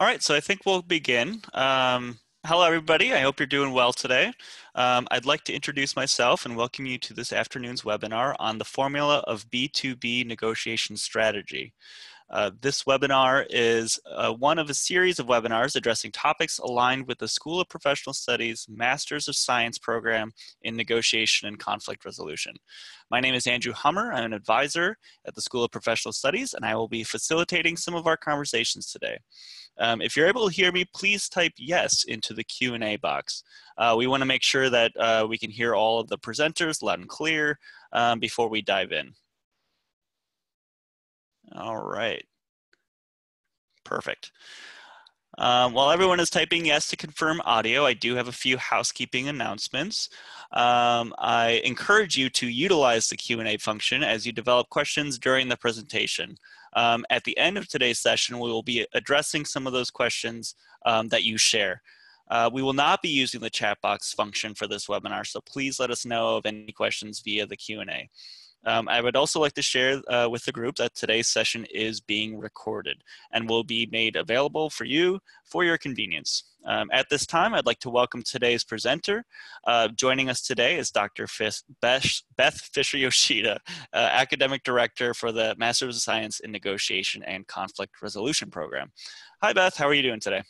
All right, so I think we'll begin. Um, hello, everybody. I hope you're doing well today. Um, I'd like to introduce myself and welcome you to this afternoon's webinar on the formula of B2B negotiation strategy. Uh, this webinar is uh, one of a series of webinars addressing topics aligned with the School of Professional Studies Masters of Science program in Negotiation and Conflict Resolution. My name is Andrew Hummer. I'm an advisor at the School of Professional Studies, and I will be facilitating some of our conversations today. Um, if you're able to hear me, please type yes into the Q&A box. Uh, we want to make sure that uh, we can hear all of the presenters loud and clear um, before we dive in. All right. Perfect. Um, while everyone is typing yes to confirm audio, I do have a few housekeeping announcements. Um, I encourage you to utilize the Q&A function as you develop questions during the presentation. Um, at the end of today's session, we will be addressing some of those questions um, that you share. Uh, we will not be using the chat box function for this webinar, so please let us know of any questions via the Q&A. Um, I would also like to share uh, with the group that today's session is being recorded and will be made available for you for your convenience. Um, at this time, I'd like to welcome today's presenter. Uh, joining us today is Dr. Beth, Beth Fisher Yoshida, uh, Academic Director for the Master of Science in Negotiation and Conflict Resolution Program. Hi, Beth. How are you doing today?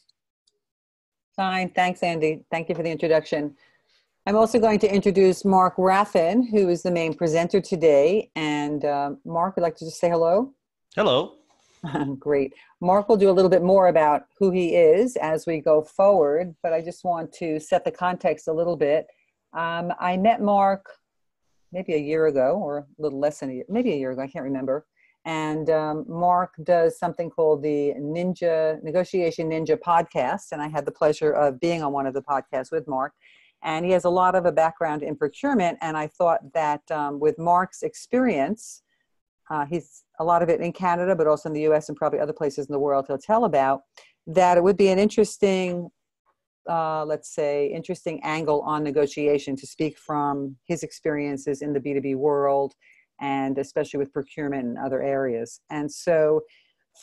Fine. Thanks, Andy. Thank you for the introduction. I'm also going to introduce Mark Raffan, who is the main presenter today. And uh, Mark, would like to just say hello? Hello. Great. Mark will do a little bit more about who he is as we go forward, but I just want to set the context a little bit. Um, I met Mark maybe a year ago, or a little less than a year, maybe a year ago, I can't remember. And um, Mark does something called the Ninja Negotiation Ninja podcast, and I had the pleasure of being on one of the podcasts with Mark and he has a lot of a background in procurement. And I thought that um, with Mark's experience, uh, he's a lot of it in Canada, but also in the US and probably other places in the world he'll tell about, that it would be an interesting, uh, let's say, interesting angle on negotiation to speak from his experiences in the B2B world and especially with procurement and other areas. And so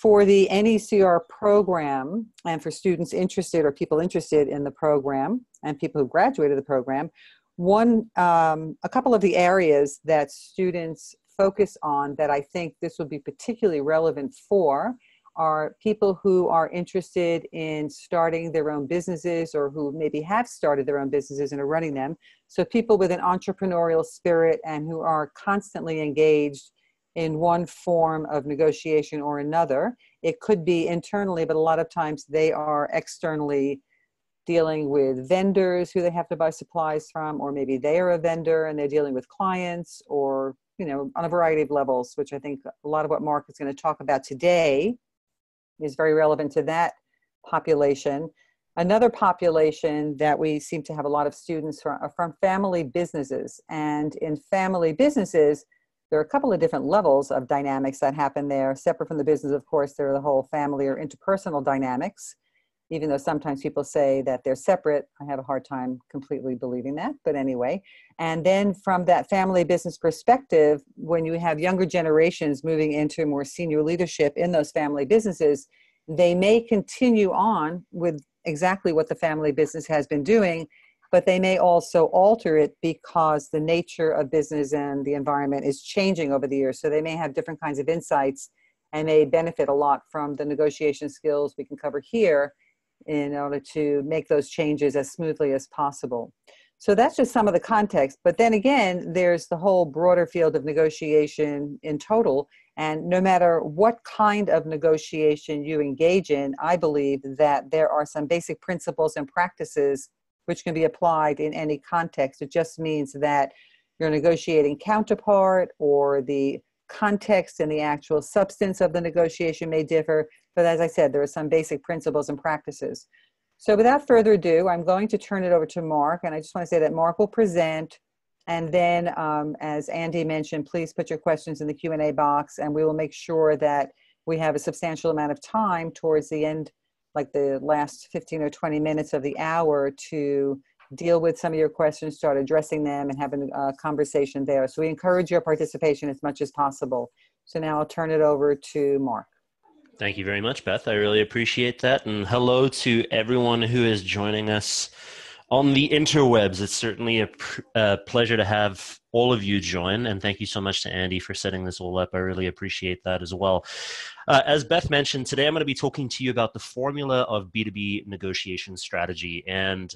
for the NECR program and for students interested or people interested in the program and people who graduated the program, one, um, a couple of the areas that students focus on that I think this would be particularly relevant for are people who are interested in starting their own businesses or who maybe have started their own businesses and are running them. So people with an entrepreneurial spirit and who are constantly engaged in one form of negotiation or another. It could be internally, but a lot of times they are externally dealing with vendors who they have to buy supplies from, or maybe they are a vendor and they're dealing with clients, or you know, on a variety of levels, which I think a lot of what Mark is going to talk about today is very relevant to that population. Another population that we seem to have a lot of students from, are from family businesses. And in family businesses, there are a couple of different levels of dynamics that happen there. Separate from the business, of course, there are the whole family or interpersonal dynamics. Even though sometimes people say that they're separate, I have a hard time completely believing that. But anyway, and then from that family business perspective, when you have younger generations moving into more senior leadership in those family businesses, they may continue on with exactly what the family business has been doing, but they may also alter it because the nature of business and the environment is changing over the years. So they may have different kinds of insights and they benefit a lot from the negotiation skills we can cover here in order to make those changes as smoothly as possible. So that's just some of the context. But then again, there's the whole broader field of negotiation in total. And no matter what kind of negotiation you engage in, I believe that there are some basic principles and practices which can be applied in any context. It just means that your negotiating counterpart or the context and the actual substance of the negotiation may differ. But as I said, there are some basic principles and practices. So without further ado, I'm going to turn it over to Mark. And I just want to say that Mark will present. And then, um, as Andy mentioned, please put your questions in the Q&A box and we will make sure that we have a substantial amount of time towards the end like the last 15 or 20 minutes of the hour to deal with some of your questions, start addressing them, and having a conversation there. So we encourage your participation as much as possible. So now I'll turn it over to Mark. Thank you very much, Beth. I really appreciate that. And hello to everyone who is joining us on the interwebs. It's certainly a, pr- a, pleasure to have all of you join. And thank you so much to Andy for setting this all up. I really appreciate that as well. Uh, as Beth mentioned, today I'm going to be talking to you about the formula of B2B negotiation strategy. And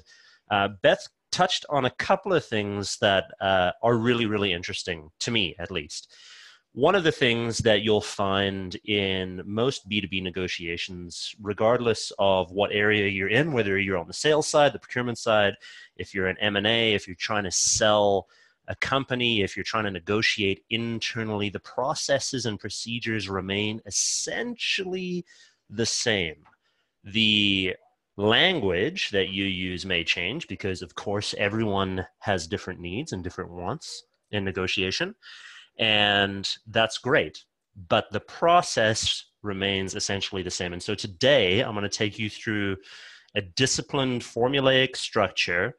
uh, Beth touched on a couple of things that uh, are really, really interesting to me, at least. One of the things that you'll find in most B2B negotiations, regardless of what area you're in, whether you're on the sales side, the procurement side, if you're an M&A, if you're trying to sell a company, if you're trying to negotiate internally, the processes and procedures remain essentially the same. The language that you use may change because, of course, everyone has different needs and different wants in negotiation and that's great but the process remains essentially the same and so today i'm going to take you through a disciplined formulaic structure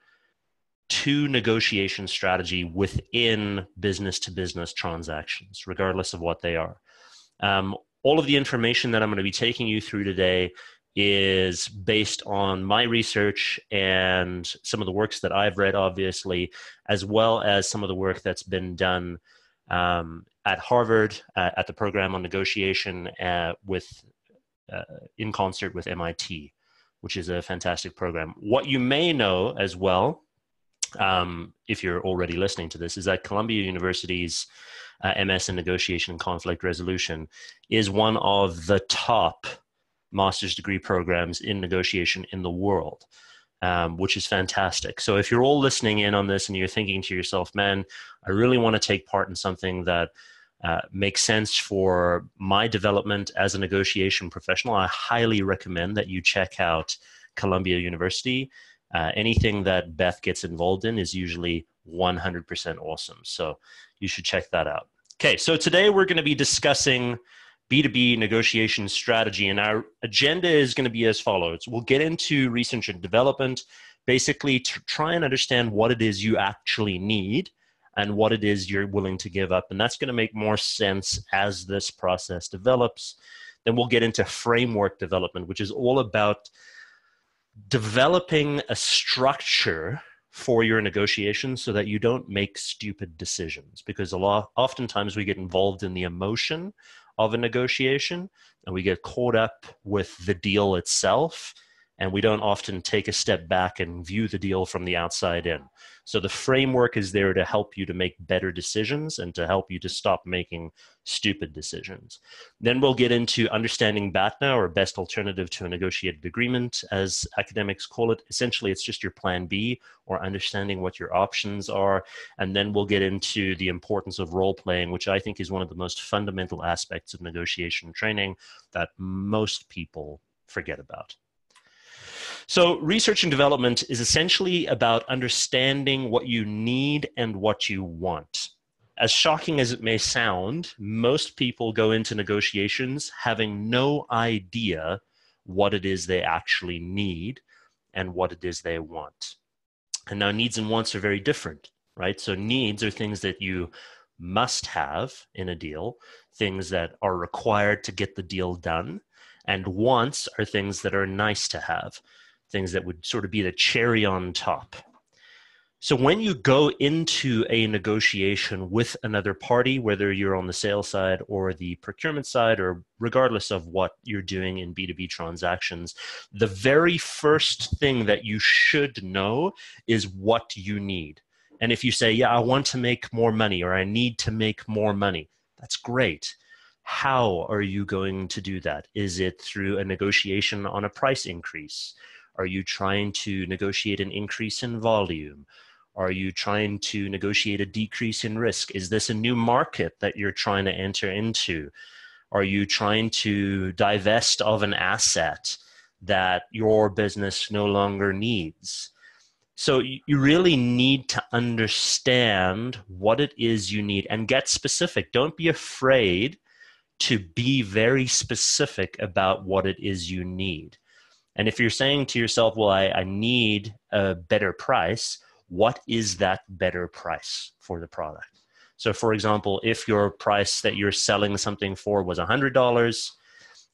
to negotiation strategy within business to business transactions regardless of what they are um, all of the information that i'm going to be taking you through today is based on my research and some of the works that I've read, obviously, as well as some of the work that's been done um, at Harvard uh, at the program on negotiation uh, with uh, in concert with MIT, which is a fantastic program. What you may know as well, um, if you're already listening to this, is that Columbia University's uh, MS in Negotiation and Conflict Resolution is one of the top master's degree programs in negotiation in the world um, which is fantastic. So if you're all listening in on this and you're thinking to yourself, man, I really want to take part in something that uh, makes sense for my development as a negotiation professional, I highly recommend that you check out Columbia University. Uh, anything that Beth gets involved in is usually 100% awesome. So you should check that out. Okay, so today we're going to be discussing B2B negotiation strategy. And our agenda is going to be as follows we'll get into research and development, basically, to try and understand what it is you actually need and what it is you're willing to give up. And that's going to make more sense as this process develops. Then we'll get into framework development, which is all about developing a structure for your negotiations so that you don't make stupid decisions because a lot oftentimes we get involved in the emotion of a negotiation and we get caught up with the deal itself and we don't often take a step back and view the deal from the outside in. So the framework is there to help you to make better decisions and to help you to stop making stupid decisions. Then we'll get into understanding BATNA or best alternative to a negotiated agreement, as academics call it. Essentially, it's just your plan B or understanding what your options are. And then we'll get into the importance of role playing, which I think is one of the most fundamental aspects of negotiation training that most people forget about. So, research and development is essentially about understanding what you need and what you want. As shocking as it may sound, most people go into negotiations having no idea what it is they actually need and what it is they want. And now, needs and wants are very different, right? So, needs are things that you must have in a deal, things that are required to get the deal done, and wants are things that are nice to have things that would sort of be the cherry on top. So when you go into a negotiation with another party, whether you're on the sales side or the procurement side, or regardless of what you're doing in B2B transactions, the very first thing that you should know is what you need. And if you say, Yeah, I want to make more money or I need to make more money, that's great. How are you going to do that? Is it through a negotiation on a price increase? Are you trying to negotiate an increase in volume? Are you trying to negotiate a decrease in risk? Is this a new market that you're trying to enter into? Are you trying to divest of an asset that your business no longer needs? So you really need to understand what it is you need and get specific. Don't be afraid to be very specific about what it is you need. And if you're saying to yourself, well, I, I need a better price, what is that better price for the product? So, for example, if your price that you're selling something for was $100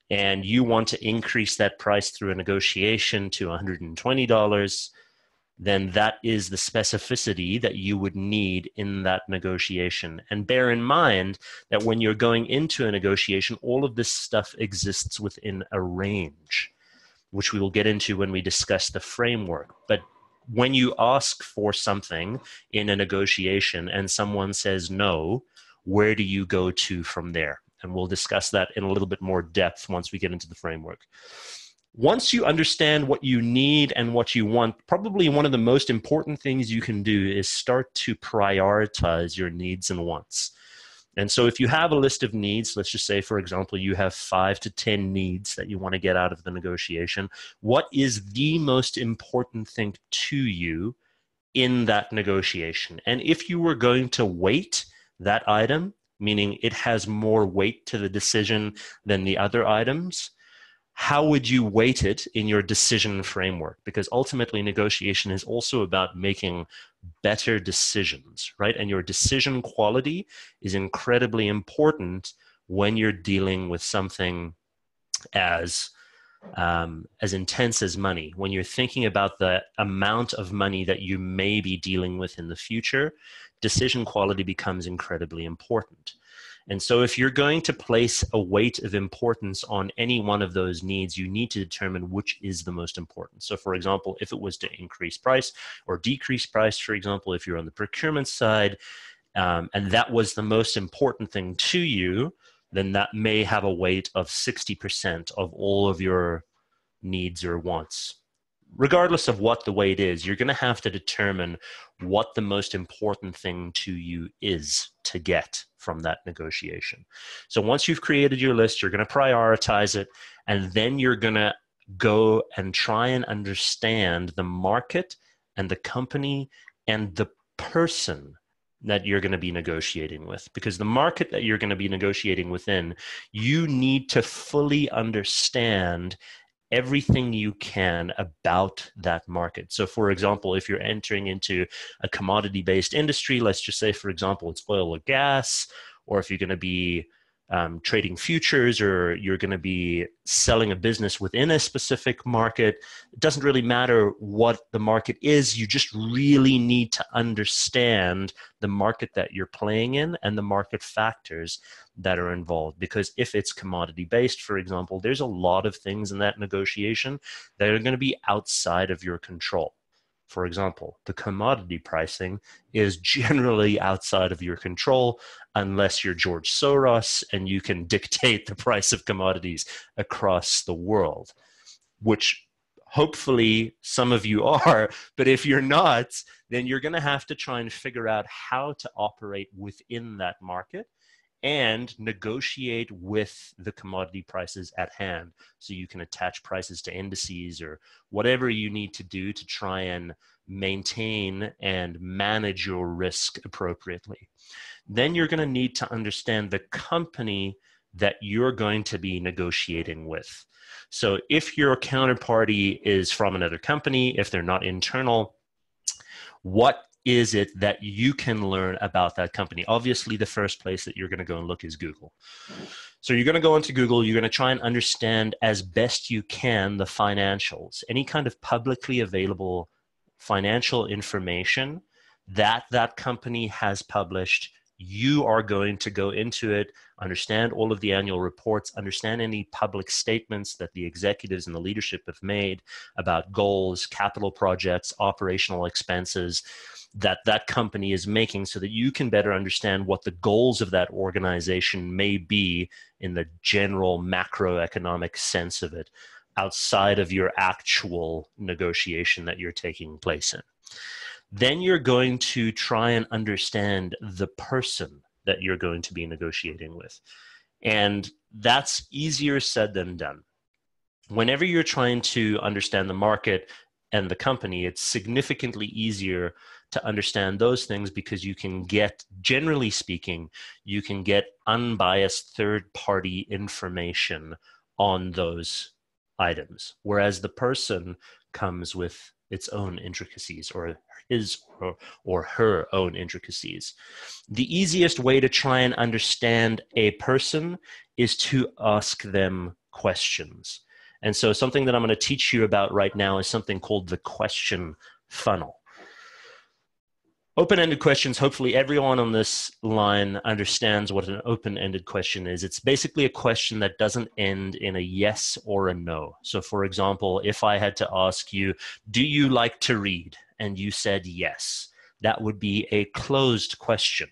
and you want to increase that price through a negotiation to $120, then that is the specificity that you would need in that negotiation. And bear in mind that when you're going into a negotiation, all of this stuff exists within a range, which we will get into when we discuss the framework. But when you ask for something in a negotiation and someone says no, where do you go to from there? And we'll discuss that in a little bit more depth once we get into the framework. Once you understand what you need and what you want, probably one of the most important things you can do is start to prioritize your needs and wants. And so, if you have a list of needs, let's just say, for example, you have five to 10 needs that you want to get out of the negotiation, what is the most important thing to you in that negotiation? And if you were going to weight that item, meaning it has more weight to the decision than the other items, how would you weight it in your decision framework? Because ultimately, negotiation is also about making better decisions, right? And your decision quality is incredibly important when you're dealing with something as um, as intense as money. When you're thinking about the amount of money that you may be dealing with in the future, decision quality becomes incredibly important. And so, if you're going to place a weight of importance on any one of those needs, you need to determine which is the most important. So, for example, if it was to increase price or decrease price, for example, if you're on the procurement side, um, and that was the most important thing to you, then that may have a weight of 60% of all of your needs or wants regardless of what the weight is, you're going to have to determine what the most important thing to you is to get from that negotiation. So once you've created your list, you're going to prioritize it, and then you're going to go and try and understand the market and the company and the person that you're going to be negotiating with because the market that you're going to be negotiating within you need to fully understand everything you can about that market. So, for example, if you're entering into a commodity based industry, let's just say, for example, it's oil or gas, or if you're going to be um, trading futures or you're going to be selling a business within a specific market. It doesn't really matter what the market is. You just really need to understand the market that you're playing in and the market factors that are involved. Because if it's commodity based, for example, there's a lot of things in that negotiation that are going to be outside of your control. For example, the commodity pricing is generally outside of your control unless you're George Soros and you can dictate the price of commodities across the world, which hopefully some of you are. But if you're not, then you're going to have to try and figure out how to operate within that market and negotiate with the commodity prices at hand. So you can attach prices to indices or whatever you need to do to try and maintain and manage your risk appropriately. Then you're going to need to understand the company that you're going to be negotiating with. So if your counterparty is from another company if they're not internal what is it that you can learn about that company? Obviously, the first place that you're going to go and look is Google. So you're going to go into Google, you're going to try and understand as best you can the financials, any kind of publicly available financial information that that company has published you are going to go into it, understand all of the annual reports, understand any public statements that the executives and the leadership have made about goals, capital projects, operational expenses, that that company is making so that you can better understand what the goals of that organization may be in the general macroeconomic sense of it outside of your actual negotiation that you're taking place in. Then you're going to try and understand the person that you're going to be negotiating with. And that's easier said than done. Whenever you're trying to understand the market and the company, it's significantly easier to understand those things because you can get, generally speaking, you can get unbiased third party information on those items. Whereas the person comes with its own intricacies or his or, or, her own intricacies. The easiest way to try and understand a person is to ask them questions. And so, something that I'm going to teach you about right now is something called the question funnel. Open ended questions, hopefully, everyone on this line understands what an open ended question is. It's basically a question that doesn't end in a yes or a no. So, for example, if I had to ask you, Do you like to read? and you said yes, that would be a closed question.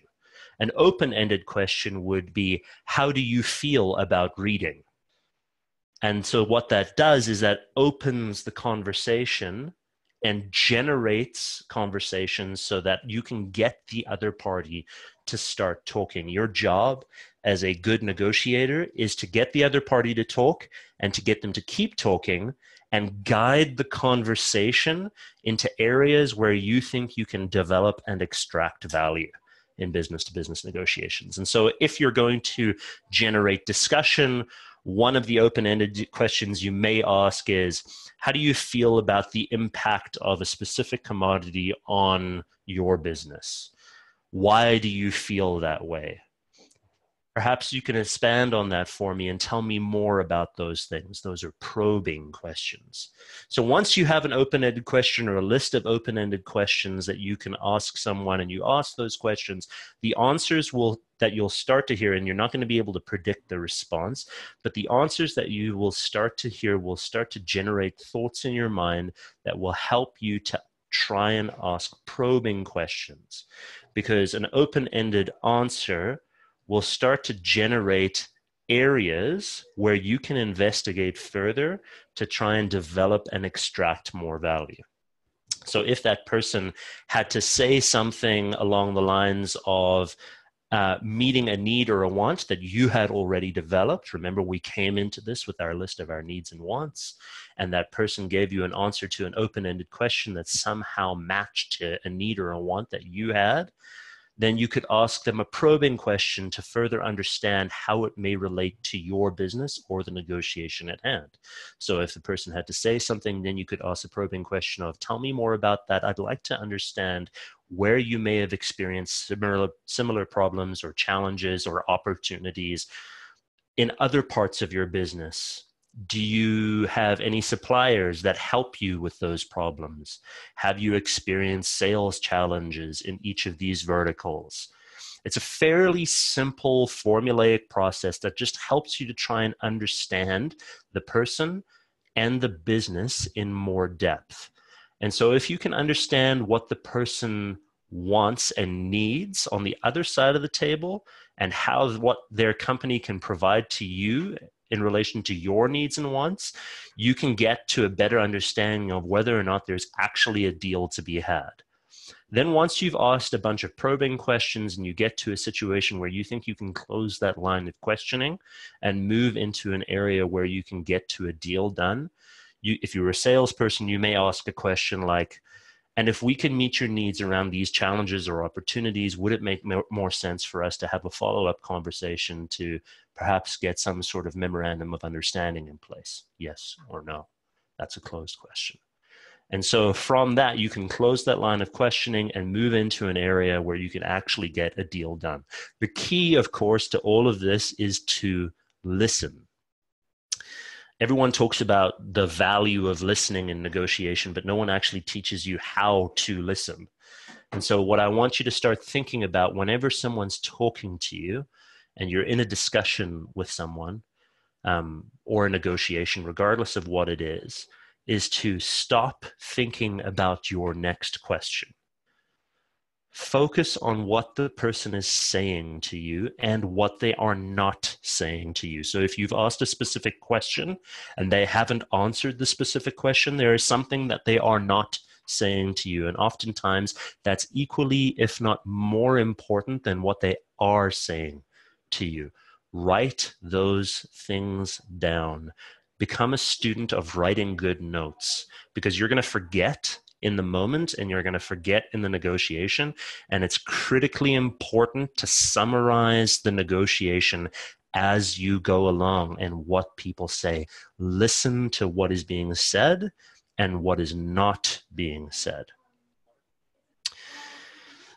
An open ended question would be, How do you feel about reading? And so, what that does is that opens the conversation and generates conversations so that you can get the other party to start talking. Your job as a good negotiator is to get the other party to talk and to get them to keep talking and guide the conversation into areas where you think you can develop and extract value in business to business negotiations. And so, if you're going to generate discussion, one of the open ended questions you may ask is How do you feel about the impact of a specific commodity on your business? Why do you feel that way? Perhaps you can expand on that for me and tell me more about those things. Those are probing questions. So once you have an open ended question or a list of open ended questions that you can ask someone and you ask those questions, the answers will that you'll start to hear, and you're not going to be able to predict the response, but the answers that you will start to hear will start to generate thoughts in your mind that will help you to try and ask probing questions. Because an open ended answer will start to generate areas where you can investigate further to try and develop and extract more value. So, if that person had to say something along the lines of uh, meeting a need or a want that you had already developed, remember we came into this with our list of our needs and wants, and that person gave you an answer to an open ended question that somehow matched to a need or a want that you had, then you could ask them a probing question to further understand how it may relate to your business or the negotiation at hand. So if the person had to say something, then you could ask a probing question of, tell me more about that. I'd like to understand where you may have experienced similar, similar problems or challenges or opportunities in other parts of your business do you have any suppliers that help you with those problems? Have you experienced sales challenges in each of these verticals? It's a fairly simple formulaic process that just helps you to try and understand the person and the business in more depth. And so, if you can understand what the person wants and needs on the other side of the table and how what their company can provide to you in relation to your needs and wants, you can get to a better understanding of whether or not there's actually a deal to be had. Then, once you've asked a bunch of probing questions and you get to a situation where you think you can close that line of questioning and move into an area where you can get to a deal done, you, if you're a salesperson, you may ask a question like, and if we can meet your needs around these challenges or opportunities, would it make more sense for us to have a follow up conversation to perhaps get some sort of memorandum of understanding in place? Yes or no? That's a closed question. And so from that, you can close that line of questioning and move into an area where you can actually get a deal done. The key, of course, to all of this is to listen everyone talks about the value of listening in negotiation, but no one actually teaches you how to listen. And so, what I want you to start thinking about whenever someone's talking to you and you're in a discussion with someone um, or a negotiation, regardless of what it is, is to stop thinking about your next question focus on what the person is saying to you and what they are not saying to you. So if you've asked a specific question and they haven't answered the specific question, there is something that they are not saying to you. And oftentimes that's equally, if not more important than what they are saying to you. Write those things down. Become a student of writing good notes because you're going to forget in the moment and you're going to forget in the negotiation. And it's critically important to summarize the negotiation as you go along and what people say. Listen to what is being said and what is not being said.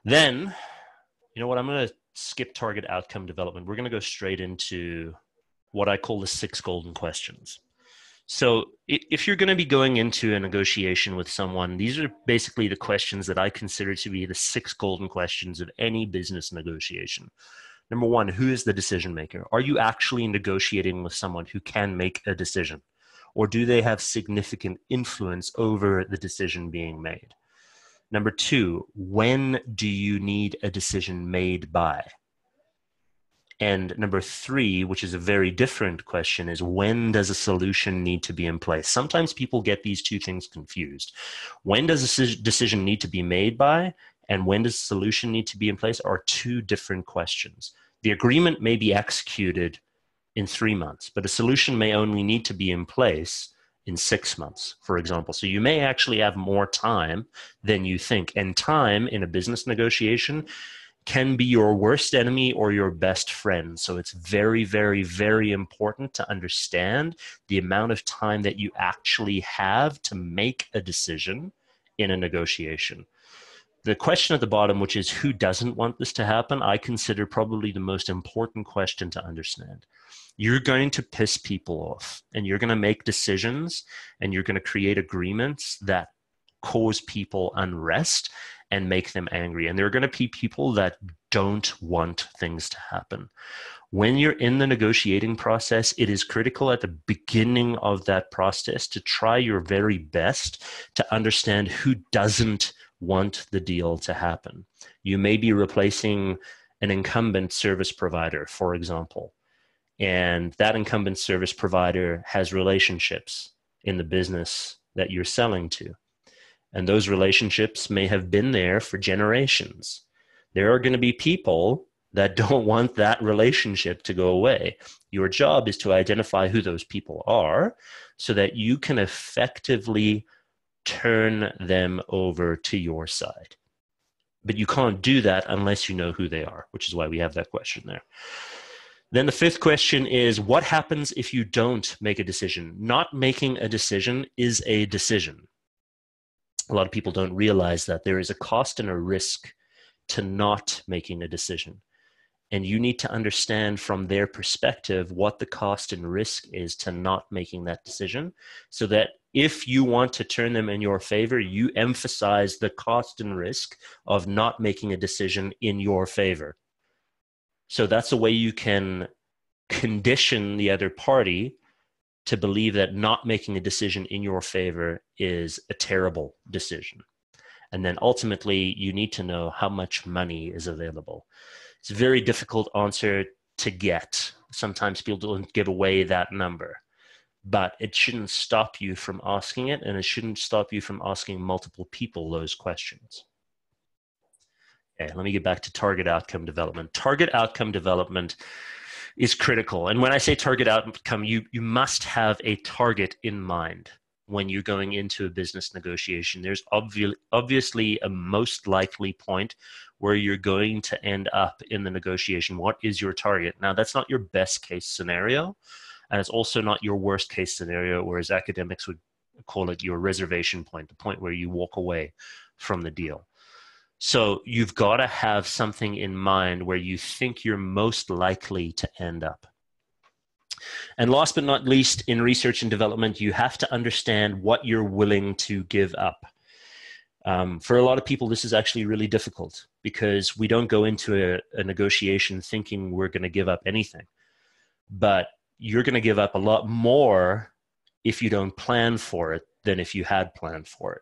Then, you know what, I'm going to skip target outcome development. We're going to go straight into what I call the six golden questions. So, if you're going to be going into a negotiation with someone, these are basically the questions that I consider to be the six golden questions of any business negotiation. Number one, who is the decision maker? Are you actually negotiating with someone who can make a decision? Or do they have significant influence over the decision being made? Number two, when do you need a decision made by? And number three, which is a very different question, is when does a solution need to be in place? Sometimes people get these two things confused. When does a decision need to be made by? And when does a solution need to be in place are two different questions. The agreement may be executed in three months, but a solution may only need to be in place in six months, for example. So you may actually have more time than you think. And time in a business negotiation can be your worst enemy or your best friend. So it's very, very, very important to understand the amount of time that you actually have to make a decision in a negotiation. The question at the bottom, which is who doesn't want this to happen, I consider probably the most important question to understand. You're going to piss people off and you're going to make decisions and you're going to create agreements that cause people unrest and make them angry. And there are going to be people that don't want things to happen. When you're in the negotiating process, it is critical at the beginning of that process to try your very best to understand who doesn't want the deal to happen. You may be replacing an incumbent service provider, for example, and that incumbent service provider has relationships in the business that you're selling to. And those relationships may have been there for generations. There are going to be people that don't want that relationship to go away. Your job is to identify who those people are so that you can effectively turn them over to your side. But you can't do that unless you know who they are, which is why we have that question there. Then the fifth question is what happens if you don't make a decision? Not making a decision is a decision a lot of people don't realize that there is a cost and a risk to not making a decision. And you need to understand from their perspective what the cost and risk is to not making that decision so that if you want to turn them in your favor, you emphasize the cost and risk of not making a decision in your favor. So that's a way you can condition the other party to believe that not making a decision in your favor is a terrible decision. And then ultimately, you need to know how much money is available. It's a very difficult answer to get. Sometimes people don't give away that number, but it shouldn't stop you from asking it, and it shouldn't stop you from asking multiple people those questions. Okay, let me get back to target outcome development. Target outcome development is critical. And when I say target outcome, you, you must have a target in mind when you're going into a business negotiation. There's obvi- obviously a most likely point where you're going to end up in the negotiation. What is your target? Now, that's not your best case scenario, and it's also not your worst case scenario, whereas academics would call it your reservation point, the point where you walk away from the deal. So you've got to have something in mind where you think you're most likely to end up. And last but not least, in research and development, you have to understand what you're willing to give up. Um, for a lot of people, this is actually really difficult because we don't go into a, a negotiation thinking we're going to give up anything. But you're going to give up a lot more if you don't plan for it than if you had planned for it.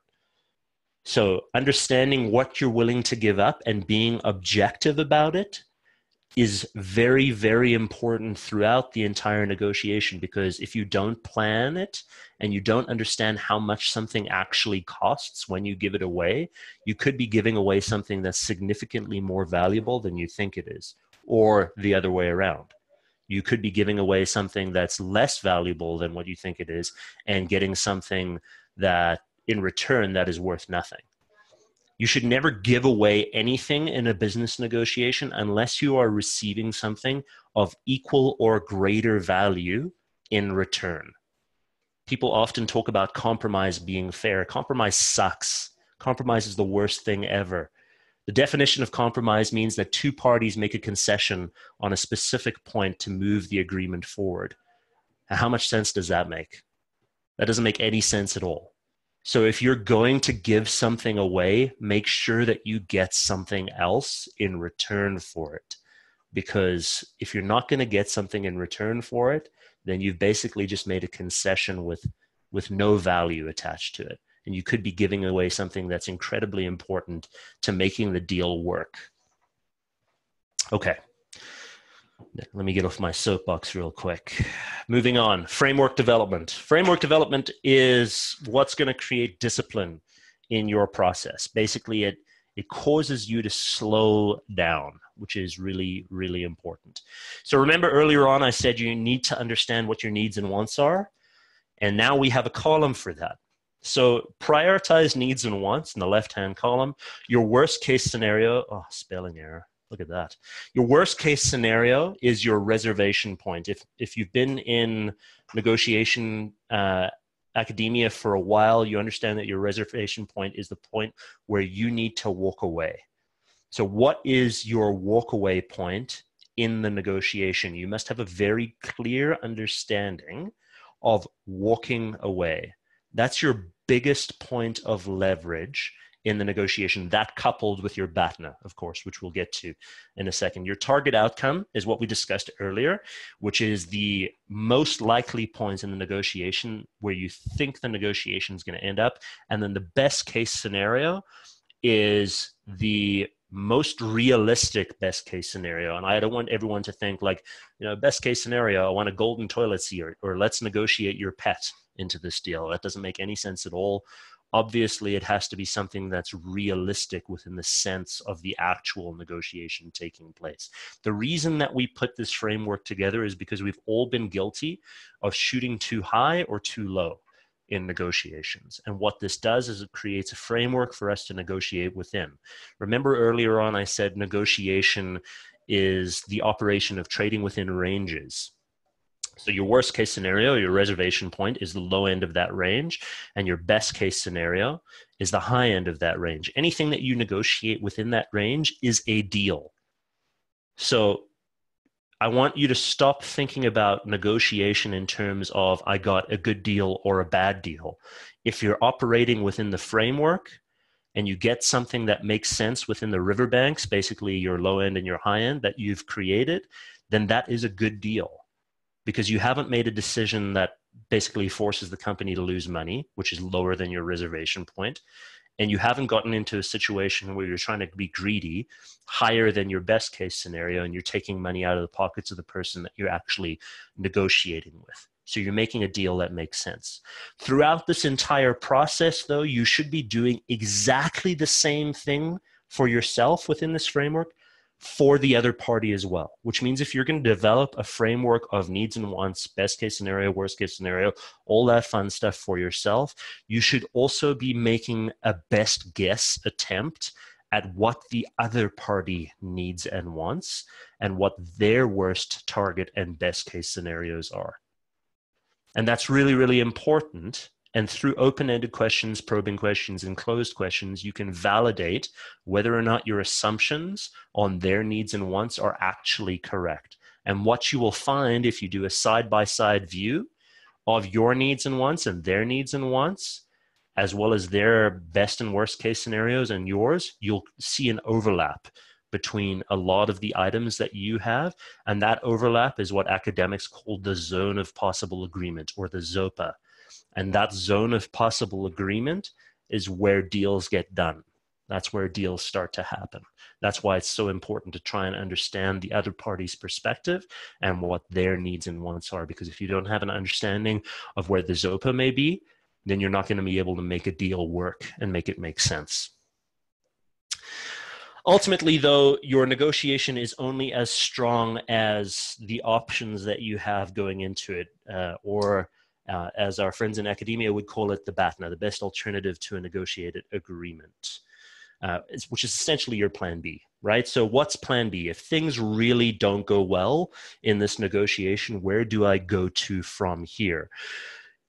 So, understanding what you're willing to give up and being objective about it is very, very important throughout the entire negotiation because if you don't plan it and you don't understand how much something actually costs when you give it away, you could be giving away something that's significantly more valuable than you think it is, or the other way around. You could be giving away something that's less valuable than what you think it is and getting something that in return that is worth nothing. You should never give away anything in a business negotiation unless you are receiving something of equal or greater value in return. People often talk about compromise being fair. Compromise sucks. Compromise is the worst thing ever. The definition of compromise means that two parties make a concession on a specific point to move the agreement forward. how much sense does that make? That doesn't make any sense at all. So if you're going to give something away, make sure that you get something else in return for it. Because if you're not going to get something in return for it, then you've basically just made a concession with with no value attached to it. And you could be giving away something that's incredibly important to making the deal work. Okay. Let me get off my soapbox real quick. Moving on, framework development. Framework development is what's going to create discipline in your process. Basically, it it causes you to slow down, which is really, really important. So remember earlier on, I said you need to understand what your needs and wants are. And now we have a column for that. So prioritize needs and wants in the left hand column. Your worst case scenario, oh, spelling error. Look at that. Your worst case scenario is your reservation point. If if you've been in negotiation uh, academia for a while, you understand that your reservation point is the point where you need to walk away. So, what is your walkaway point in the negotiation? You must have a very clear understanding of walking away. That's your biggest point of leverage in the negotiation. That coupled with your BATNA, of course, which we'll get to in a second. Your target outcome is what we discussed earlier, which is the most likely points in the negotiation where you think the negotiation is going to end up. And then the best case scenario is the most realistic best case scenario and i don't want everyone to think like you know best case scenario i want a golden toilet seat or, or let's negotiate your pet into this deal that doesn't make any sense at all obviously it has to be something that's realistic within the sense of the actual negotiation taking place the reason that we put this framework together is because we've all been guilty of shooting too high or too low in negotiations. And what this does is it creates a framework for us to negotiate within. Remember earlier on, I said negotiation is the operation of trading within ranges. So, your worst case scenario, your reservation point, is the low end of that range, and your best case scenario is the high end of that range. Anything that you negotiate within that range is a deal. So, I want you to stop thinking about negotiation in terms of I got a good deal or a bad deal. If you're operating within the framework and you get something that makes sense within the riverbanks, basically your low end and your high end that you've created, then that is a good deal because you haven't made a decision that basically forces the company to lose money, which is lower than your reservation point and you haven't gotten into a situation where you're trying to be greedy higher than your best case scenario and you're taking money out of the pockets of the person that you're actually negotiating with. So you're making a deal that makes sense. Throughout this entire process, though, you should be doing exactly the same thing for yourself within this framework for the other party as well, which means if you're going to develop a framework of needs and wants, best case scenario, worst case scenario, all that fun stuff for yourself, you should also be making a best guess attempt at what the other party needs and wants and what their worst target and best case scenarios are. And that's really, really important and through open ended questions, probing questions, and closed questions, you can validate whether or not your assumptions on their needs and wants are actually correct. And what you will find if you do a side by side view of your needs and wants and their needs and wants, as well as their best and worst case scenarios and yours, you'll see an overlap between a lot of the items that you have. And that overlap is what academics call the zone of possible agreement or the ZOPA. And that zone of possible agreement is where deals get done. That's where deals start to happen. That's why it's so important to try and understand the other party's perspective and what their needs and wants are. Because if you don't have an understanding of where the ZOPA may be, then you're not going to be able to make a deal work and make it make sense. Ultimately, though, your negotiation is only as strong as the options that you have going into it, uh, or uh, as our friends in academia would call it, the BATNA, the best alternative to a negotiated agreement, uh, which is essentially your plan B, right? So, what's plan B? If things really don't go well in this negotiation, where do I go to from here?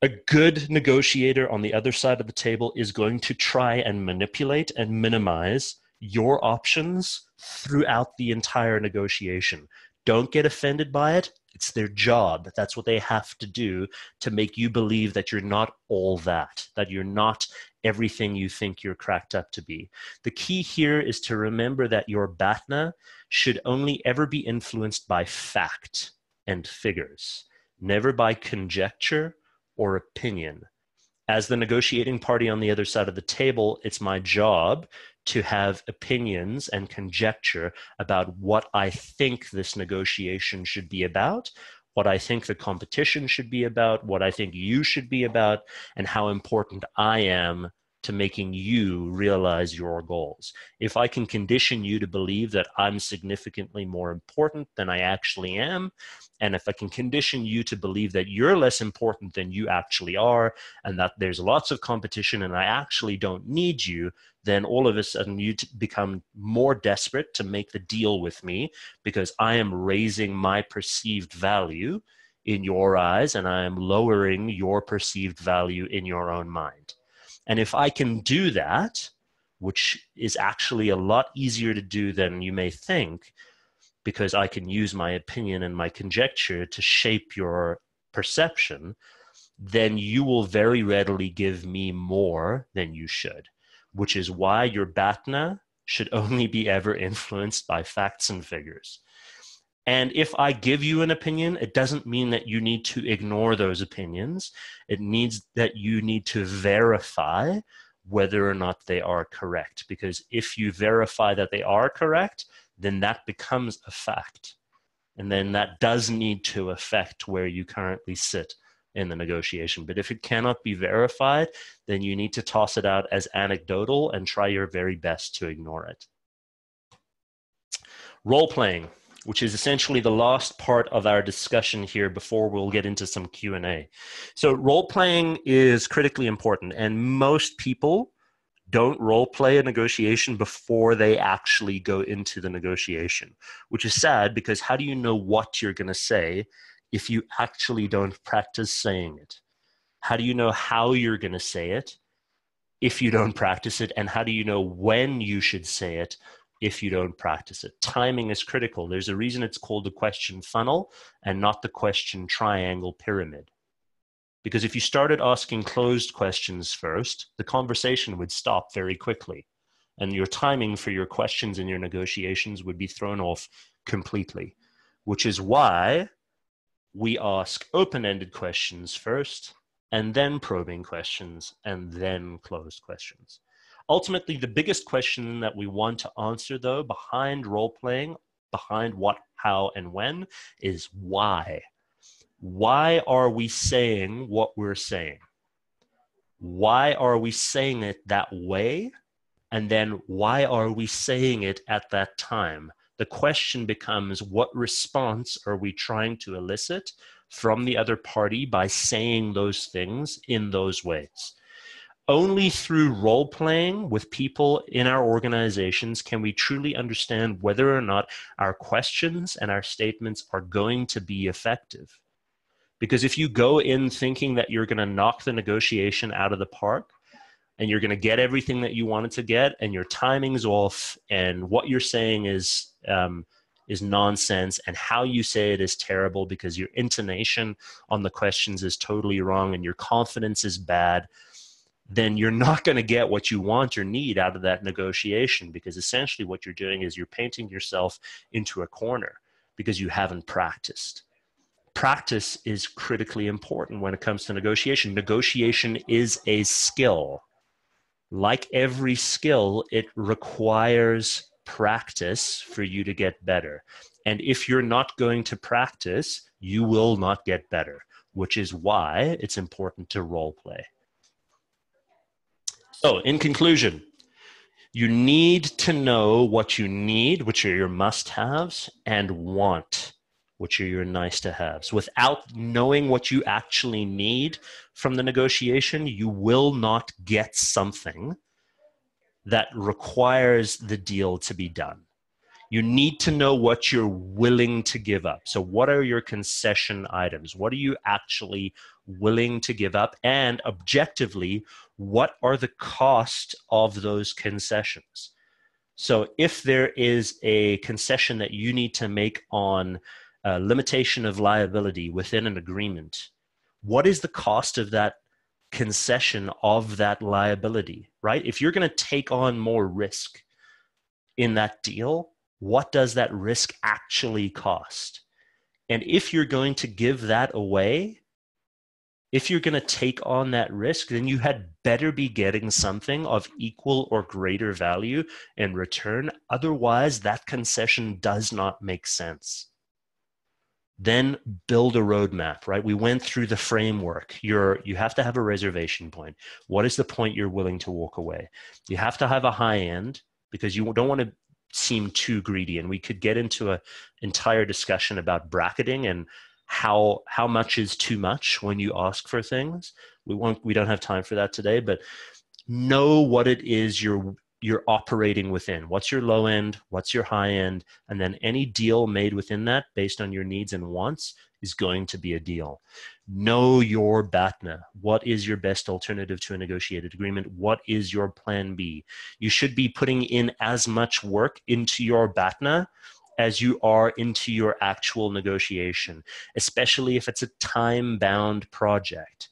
A good negotiator on the other side of the table is going to try and manipulate and minimize your options throughout the entire negotiation. Don't get offended by it. It's their job. That's what they have to do to make you believe that you're not all that, that you're not everything you think you're cracked up to be. The key here is to remember that your BATNA should only ever be influenced by fact and figures, never by conjecture or opinion. As the negotiating party on the other side of the table, it's my job to have opinions and conjecture about what I think this negotiation should be about, what I think the competition should be about, what I think you should be about, and how important I am to making you realize your goals. If I can condition you to believe that I'm significantly more important than I actually am, and if I can condition you to believe that you're less important than you actually are, and that there's lots of competition and I actually don't need you, then all of a sudden you become more desperate to make the deal with me because I am raising my perceived value in your eyes and I am lowering your perceived value in your own mind. And if I can do that, which is actually a lot easier to do than you may think, because I can use my opinion and my conjecture to shape your perception, then you will very readily give me more than you should, which is why your BATNA should only be ever influenced by facts and figures. And if I give you an opinion, it doesn't mean that you need to ignore those opinions. It means that you need to verify whether or not they are correct. Because if you verify that they are correct, then that becomes a fact. And then that does need to affect where you currently sit in the negotiation. But if it cannot be verified, then you need to toss it out as anecdotal and try your very best to ignore it. Role playing which is essentially the last part of our discussion here before we'll get into some q&a so role playing is critically important and most people don't role play a negotiation before they actually go into the negotiation which is sad because how do you know what you're going to say if you actually don't practice saying it? How do you know how you're going to say it if you don't practice it and how do you know when you should say it if you don't practice it. Timing is critical. There's a reason it's called the question funnel and not the question triangle pyramid. Because if you started asking closed questions first, the conversation would stop very quickly. And your timing for your questions and your negotiations would be thrown off completely, which is why we ask open ended questions first, and then probing questions, and then closed questions. Ultimately, the biggest question that we want to answer, though, behind role playing, behind what, how, and when, is why. Why are we saying what we're saying? Why are we saying it that way? And then why are we saying it at that time? The question becomes what response are we trying to elicit from the other party by saying those things in those ways? Only through role playing with people in our organizations can we truly understand whether or not our questions and our statements are going to be effective. Because if you go in thinking that you're going to knock the negotiation out of the park and you're going to get everything that you wanted to get and your timing's off and what you're saying is, um, is nonsense and how you say it is terrible because your intonation on the questions is totally wrong and your confidence is bad then you're not going to get what you want or need out of that negotiation because essentially what you're doing is you're painting yourself into a corner because you haven't practiced. Practice is critically important when it comes to negotiation. Negotiation is a skill. Like every skill, it requires practice for you to get better. And if you're not going to practice, you will not get better, which is why it's important to role play. So, in conclusion, you need to know what you need, which are your must haves, and want, which are your nice to haves. Without knowing what you actually need from the negotiation, you will not get something that requires the deal to be done. You need to know what you're willing to give up. So, what are your concession items? What are you actually willing to give up? And objectively, what are the cost of those concessions? So if there is a concession that you need to make on a limitation of liability within an agreement, what is the cost of that concession of that liability, right? If you're going to take on more risk in that deal, what does that risk actually cost? And if you're going to give that away, if you're going to take on that risk, then you had better be getting something of equal or greater value in return. Otherwise, that concession does not make sense. Then build a roadmap, right? We went through the framework. You're, you have to have a reservation point. What is the point you're willing to walk away? You have to have a high end because you don't want to seem too greedy. And we could get into an entire discussion about bracketing and how how much is too much when you ask for things. We won't we don't have time for that today but know what it is you're you're operating within. What's your low end? What's your high end? And then any deal made within that based on your needs and wants is going to be a deal. Know your batna. What is your best alternative to a negotiated agreement? What is your plan b? You should be putting in as much work into your batna as you are into your actual negotiation, especially if it's a time bound project.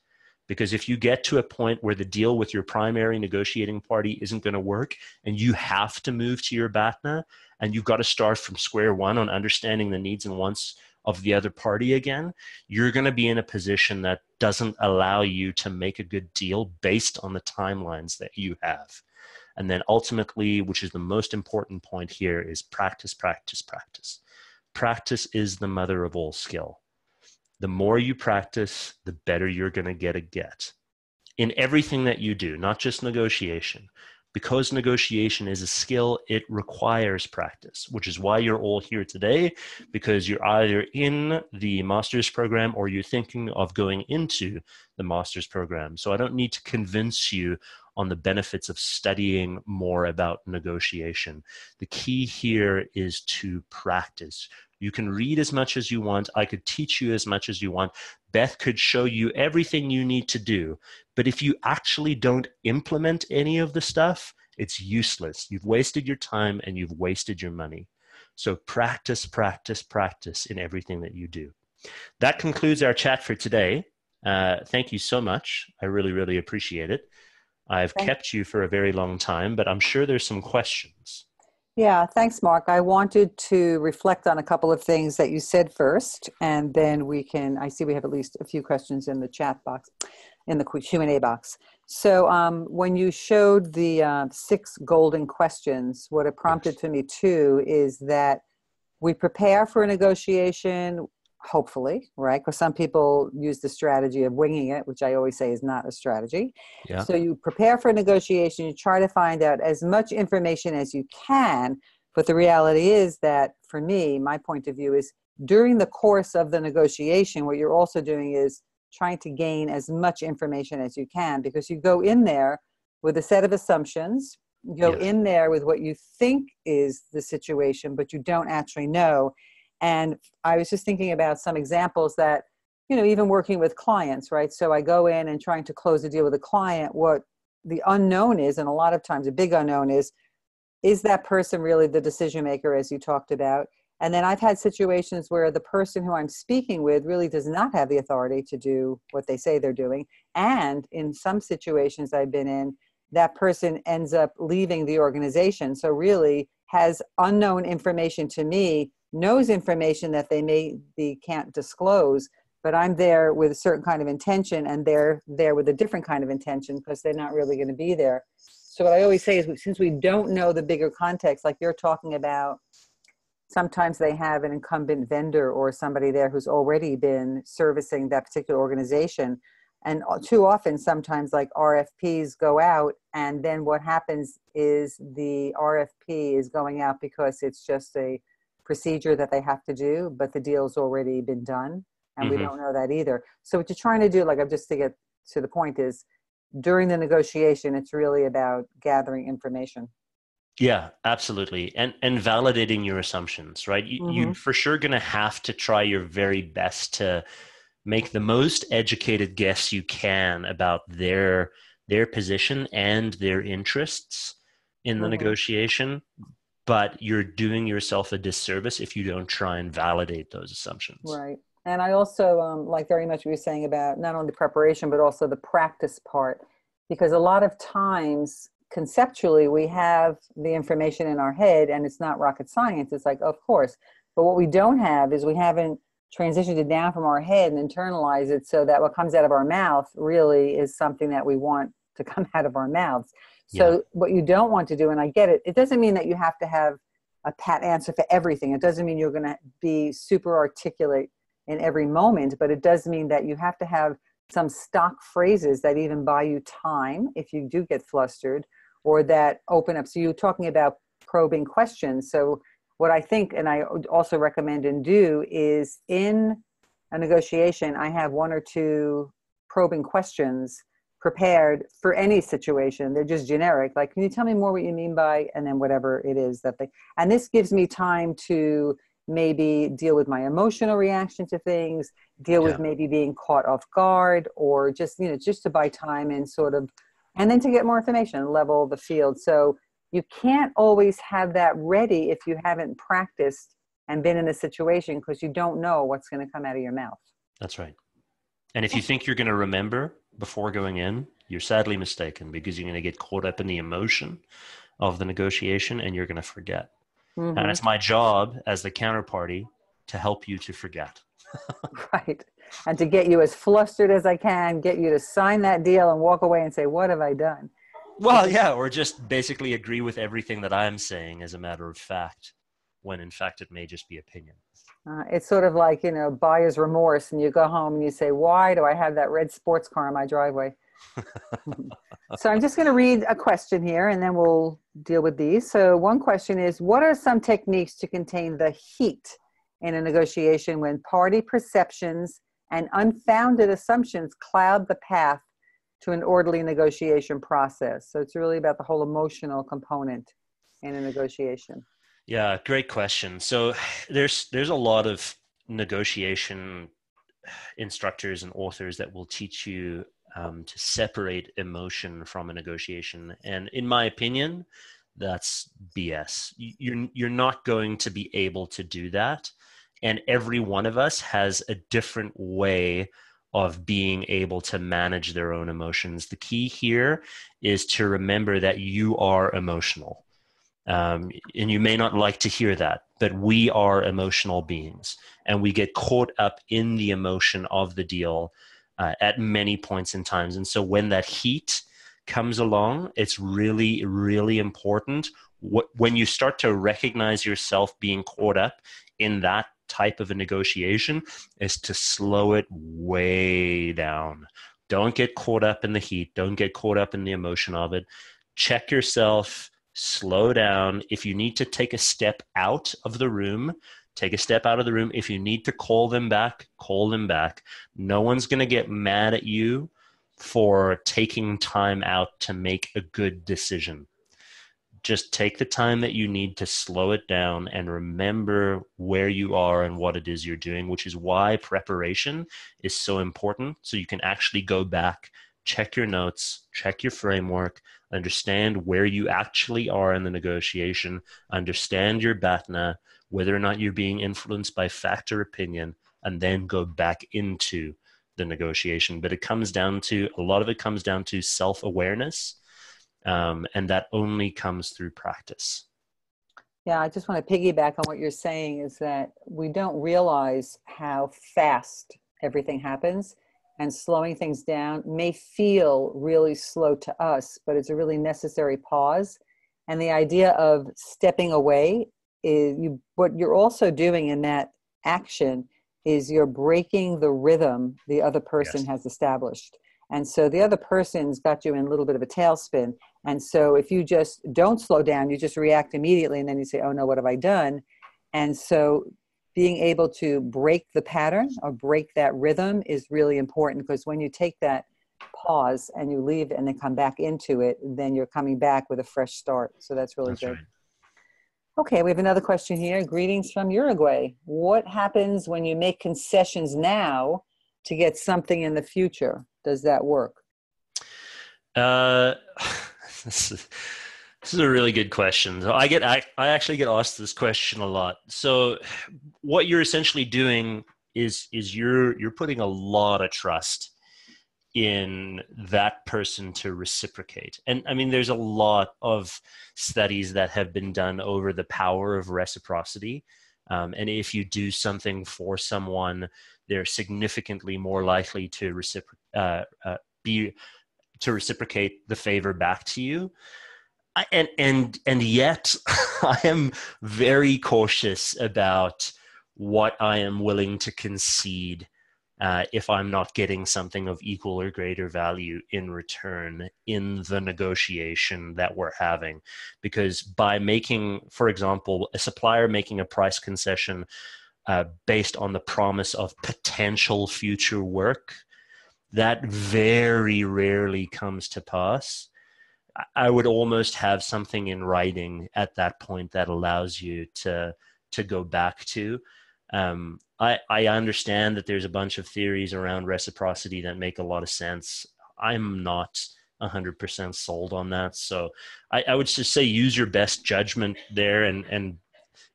Because if you get to a point where the deal with your primary negotiating party isn't going to work and you have to move to your BATNA and you've got to start from square one on understanding the needs and wants of the other party again, you're going to be in a position that doesn't allow you to make a good deal based on the timelines that you have. And then ultimately, which is the most important point here, is practice, practice, practice. Practice is the mother of all skill. The more you practice, the better you're going to get a get in everything that you do, not just negotiation. Because negotiation is a skill, it requires practice, which is why you're all here today, because you're either in the master's program or you're thinking of going into the master's program. So I don't need to convince you on the benefits of studying more about negotiation. The key here is to practice. You can read as much as you want. I could teach you as much as you want. Beth could show you everything you need to do. But if you actually don't implement any of the stuff, it's useless. You've wasted your time and you've wasted your money. So practice, practice, practice in everything that you do. That concludes our chat for today. Uh, thank you so much. I really, really appreciate it. I've Thanks. kept you for a very long time, but I'm sure there's some questions. Yeah, thanks, Mark. I wanted to reflect on a couple of things that you said first, and then we can. I see we have at least a few questions in the chat box, in the Q and A box. So, um, when you showed the uh, six golden questions, what it prompted to me too is that we prepare for a negotiation hopefully, right? Because some people use the strategy of winging it, which I always say is not a strategy. Yeah. So you prepare for a negotiation, you try to find out as much information as you can. But the reality is that for me, my point of view is during the course of the negotiation, what you're also doing is trying to gain as much information as you can because you go in there with a set of assumptions. You go yes. in there with what you think is the situation, but you don't actually know and I was just thinking about some examples that, you know, even working with clients, right? So I go in and trying to close a deal with a client, what the unknown is, and a lot of times a big unknown is, is that person really the decision maker, as you talked about? And then I've had situations where the person who I'm speaking with really does not have the authority to do what they say they're doing. And in some situations I've been in, that person ends up leaving the organization. So really has unknown information to me knows information that they may be can't disclose but i'm there with a certain kind of intention and they're there with a different kind of intention because they're not really going to be there. So what i always say is since we don't know the bigger context like you're talking about sometimes they have an incumbent vendor or somebody there who's already been servicing that particular organization. And too often sometimes like rfps go out and then what happens is the rfp is going out because it's just a procedure that they have to do, but the deal's already been done, and mm-hmm. we don't know that either. So what you're trying to do, like I'm just to get to the point, is during the negotiation, it's really about gathering information. Yeah, absolutely, and and validating your assumptions, right? You, mm-hmm. You're for sure going to have to try your very best to make the most educated guess you can about their their position and their interests in the mm-hmm. negotiation but you're doing yourself a disservice if you don't try and validate those assumptions. Right. And I also um, like very much what you're saying about not only the preparation, but also the practice part. Because a lot of times, conceptually, we have the information in our head and it's not rocket science. It's like, of course. But what we don't have is we haven't transitioned it down from our head and internalized it so that what comes out of our mouth really is something that we want to come out of our mouths. So yeah. what you don't want to do, and I get it, it doesn't mean that you have to have a pat answer for everything. It doesn't mean you're going to be super articulate in every moment, but it does mean that you have to have some stock phrases that even buy you time if you do get flustered or that open up. So you're talking about probing questions. So what I think, and I also recommend and do, is in a negotiation, I have one or two probing questions prepared for any situation. They're just generic. Like, can you tell me more what you mean by, and then whatever it is that they, and this gives me time to maybe deal with my emotional reaction to things, deal yeah. with maybe being caught off guard, or just, you know, just to buy time and sort of, and then to get more information, level the field. So you can't always have that ready if you haven't practiced and been in a situation because you don't know what's going to come out of your mouth. That's right. And if you think you're going to remember before going in, you're sadly mistaken because you're going to get caught up in the emotion of the negotiation and you're going to forget. Mm-hmm. And it's my job as the counterparty to help you to forget. right. And to get you as flustered as I can, get you to sign that deal and walk away and say, What have I done? Well, yeah, or just basically agree with everything that I'm saying as a matter of fact, when in fact it may just be opinion. Uh, it's sort of like, you know, buyer's remorse, and you go home and you say, Why do I have that red sports car in my driveway? so I'm just going to read a question here and then we'll deal with these. So, one question is What are some techniques to contain the heat in a negotiation when party perceptions and unfounded assumptions cloud the path to an orderly negotiation process? So, it's really about the whole emotional component in a negotiation. Yeah, great question. So there's there's a lot of negotiation instructors and authors that will teach you um, to separate emotion from a negotiation, and in my opinion, that's BS. You're you're not going to be able to do that, and every one of us has a different way of being able to manage their own emotions. The key here is to remember that you are emotional um, and you may not like to hear that, but we are emotional beings and we get caught up in the emotion of the deal uh, at many points in times. And so when that heat comes along, it's really, really important what, when you start to recognize yourself being caught up in that type of a negotiation is to slow it way down. Don't get caught up in the heat. Don't get caught up in the emotion of it. Check yourself slow down. If you need to take a step out of the room, take a step out of the room. If you need to call them back, call them back. No one's going to get mad at you for taking time out to make a good decision. Just take the time that you need to slow it down and remember where you are and what it is you're doing, which is why preparation is so important. So you can actually go back, check your notes, check your framework, understand where you actually are in the negotiation, understand your BATNA, whether or not you're being influenced by fact or opinion, and then go back into the negotiation. But it comes down to a lot of it comes down to self awareness, um, and that only comes through practice. Yeah, I just want to piggyback on what you're saying is that we don't realize how fast everything happens and slowing things down may feel really slow to us, but it's a really necessary pause. And the idea of stepping away is you, what you're also doing in that action is you're breaking the rhythm the other person yes. has established. And so the other person's got you in a little bit of a tailspin. And so if you just don't slow down, you just react immediately and then you say, oh no, what have I done? And so being able to break the pattern or break that rhythm is really important because when you take that pause and you leave and then come back into it, then you're coming back with a fresh start. So that's really that's good. Right. Okay, we have another question here. Greetings from Uruguay. What happens when you make concessions now to get something in the future? Does that work? Uh, This is a really good question. So I get I, I actually get asked this question a lot. So what you're essentially doing is is you're you're putting a lot of trust in that person to reciprocate. And I mean there's a lot of studies that have been done over the power of reciprocity. Um, and if you do something for someone, they're significantly more likely to recipro- uh, uh, be to reciprocate the favor back to you and and and yet i am very cautious about what i am willing to concede uh, if i'm not getting something of equal or greater value in return in the negotiation that we're having. Because by making for example a supplier making a price concession uh, based on the promise of potential future work that very rarely comes to pass I would almost have something in writing at that point that allows you to to go back to. Um, I I understand that there's a bunch of theories around reciprocity that make a lot of sense. I'm not 100% sold on that, so I, I would just say use your best judgment there, and and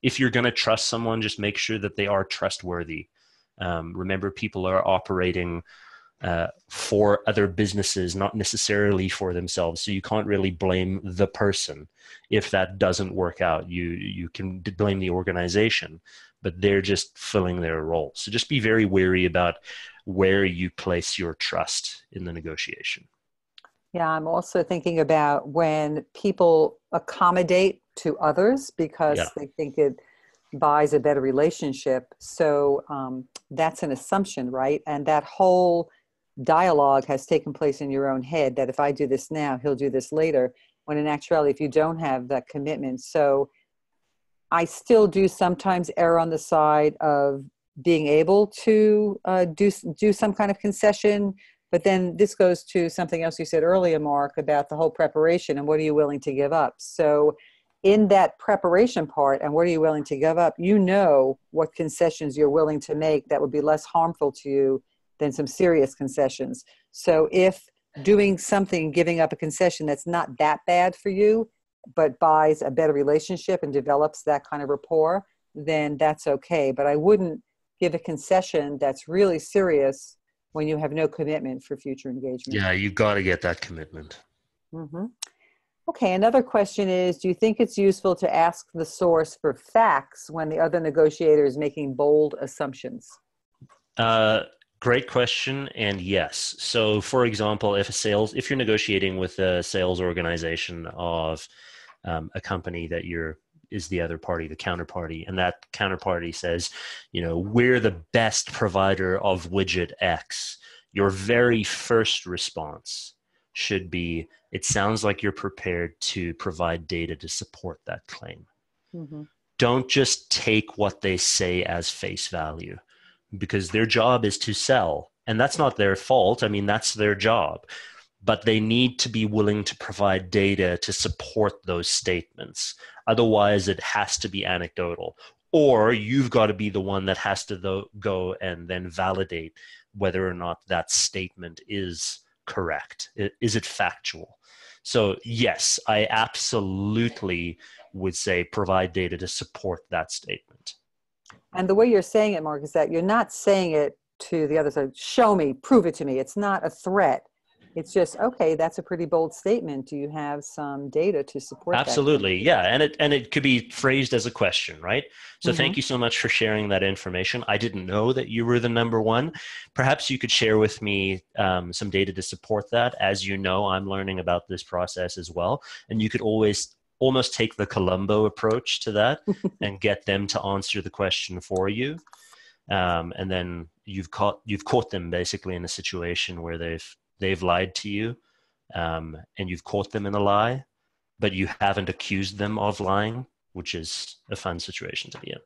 if you're going to trust someone, just make sure that they are trustworthy. Um, remember, people are operating uh, for other businesses, not necessarily for themselves. So you can't really blame the person if that doesn't work out. You you can blame the organization, but they're just filling their role. So just be very wary about where you place your trust in the negotiation. Yeah, I'm also thinking about when people accommodate to others because yeah. they think it buys a better relationship. So um, that's an assumption, right? And that whole dialogue has taken place in your own head that if I do this now, he'll do this later. When in actuality, if you don't have that commitment, so I still do sometimes err on the side of being able to uh, do do some kind of concession. But then this goes to something else you said earlier, Mark, about the whole preparation and what are you willing to give up. So, in that preparation part and what are you willing to give up, you know what concessions you're willing to make that would be less harmful to you than some serious concessions. So if doing something, giving up a concession that's not that bad for you, but buys a better relationship and develops that kind of rapport, then that's okay. But I wouldn't give a concession that's really serious when you have no commitment for future engagement. Yeah, you've got to get that commitment. Mm-hmm. Okay, another question is Do you think it's useful to ask the source for facts when the other negotiator is making bold assumptions? Uh, Great question, and yes. So, for example, if a sales, if you're negotiating with a sales organization of um, a company that you're is the other party, the counterparty, and that counterparty says, you know, we're the best provider of widget X. Your very first response should be, it sounds like you're prepared to provide data to support that claim. Mm-hmm. Don't just take what they say as face value because their job is to sell. And that's not their fault. I mean that's their job. But they need to be willing to provide data to support those statements. Otherwise it has to be anecdotal. Or you've got to be the one that has to go and then validate whether or not that statement is correct. Is it factual? So yes i absolutely would say provide data to support that statement and the way you're saying it, Mark, is that you're not saying it to the other side, show me, prove it to me. It's not a threat. It's just, okay, that's a pretty bold statement. Do you have some data to support Absolutely. That? Yeah. And it and it could be phrased as a question, right? So mm-hmm. thank you so much for sharing that information. I didn't know that you were the number one. Perhaps you could share with me um, some data to support that. As you know, I'm learning about this process as well. And you could always almost take the Columbo approach to that and get them to answer the question for you. Um, and then you've caught you've caught them basically in a situation where they've they've lied to you, um, and you've caught them in a lie, but you haven't accused them of lying, which is a fun situation to be in.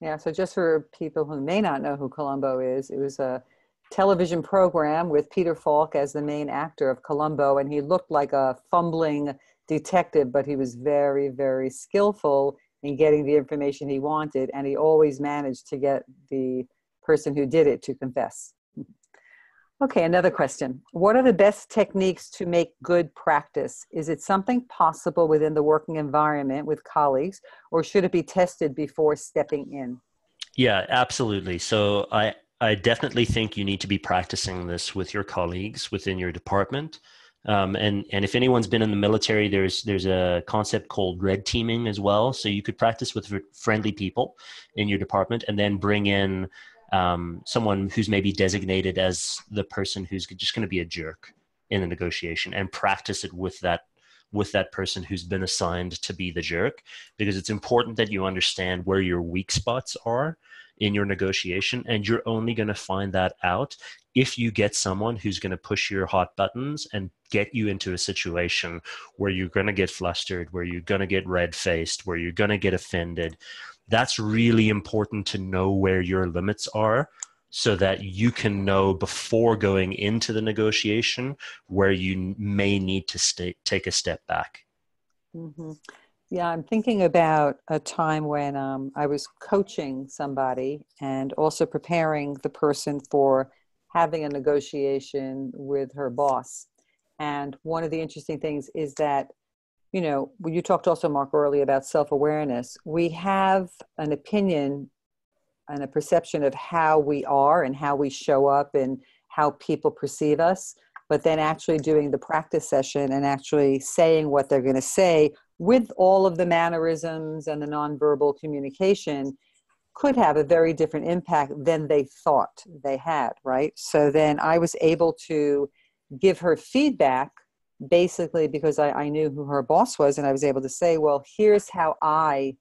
Yeah. So just for people who may not know who Columbo is, it was a television program with Peter Falk as the main actor of Columbo, and he looked like a fumbling detective, but he was very, very skillful in getting the information he wanted, and he always managed to get the person who did it to confess. Okay, another question. What are the best techniques to make good practice? Is it something possible within the working environment with colleagues, or should it be tested before stepping in? Yeah, absolutely. So I, I definitely think you need to be practicing this with your colleagues within your department. Um, and and if anyone's been in the military, there's there's a concept called red teaming as well. So you could practice with friendly people in your department, and then bring in um, someone who's maybe designated as the person who's just going to be a jerk in a negotiation, and practice it with that with that person who's been assigned to be the jerk, because it's important that you understand where your weak spots are in your negotiation and you're only going to find that out if you get someone who's going to push your hot buttons and get you into a situation where you're going to get flustered where you're going to get red faced where you're going to get offended that's really important to know where your limits are so that you can know before going into the negotiation where you may need to stay, take a step back mm-hmm. Yeah, I'm thinking about a time when um, I was coaching somebody and also preparing the person for having a negotiation with her boss. And one of the interesting things is that, you know, you talked also, Mark, earlier about self awareness, we have an opinion and a perception of how we are and how we show up and how people perceive us. But then actually doing the practice session and actually saying what they're going to say with all of the mannerisms and the nonverbal communication could have a very different impact than they thought they had, right? So then I was able to give her feedback basically because I, I knew who her boss was, and I was able to say, well, here's how I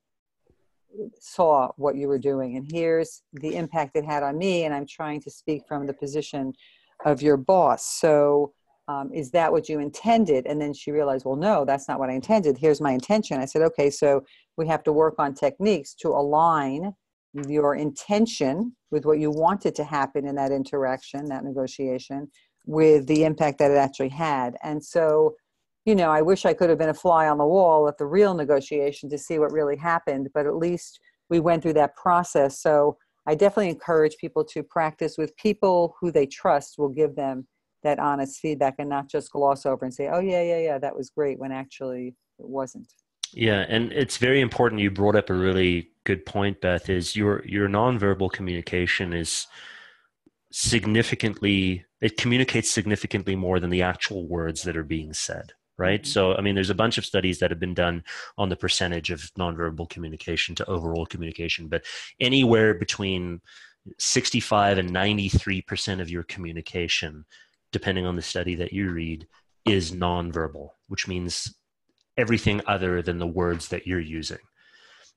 saw what you were doing, and here's the impact it had on me, and I'm trying to speak from the position of your boss. So um, is that what you intended? And then she realized, well, no, that's not what I intended. Here's my intention. I said, okay, so we have to work on techniques to align your intention with what you wanted to happen in that interaction, that negotiation, with the impact that it actually had. And so, you know, I wish I could have been a fly on the wall at the real negotiation to see what really happened, but at least we went through that process. So I definitely encourage people to practice with people who they trust will give them that honest feedback and not just gloss over and say, oh, yeah, yeah, yeah, that was great when actually it wasn't. Yeah, and it's very important. You brought up a really good point, Beth. Is your your nonverbal communication is significantly it communicates significantly more than the actual words that are being said right mm-hmm. so i mean there's a bunch of studies that have been done on the percentage of nonverbal communication to overall communication but anywhere between 65 and 93% of your communication depending on the study that you read, is nonverbal, which means everything other than the words that you're using.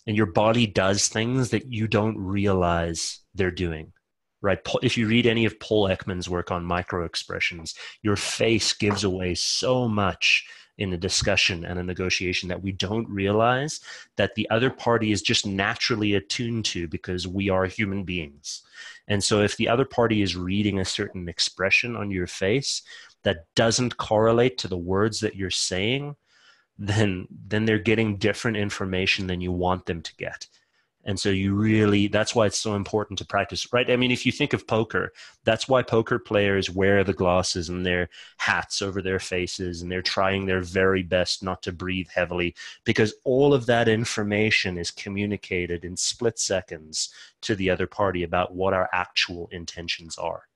And your body does things that you don't realize they're doing, right? If you read any of Paul Ekman's work on micro expressions, your face gives away so much in a discussion and a negotiation that we don't realize that the other party is just naturally attuned to because we are human beings. And so if the other party is reading a certain expression on your face that doesn't correlate to the words that you're saying, then then they're getting different information than you want them to get. And so you really that's why it's so important to practice right? I mean if you think of poker that's why poker players wear the glasses and their hats over their faces and they're trying their very best not to breathe heavily because all of that information is communicated in split seconds to the other party about what our actual intentions are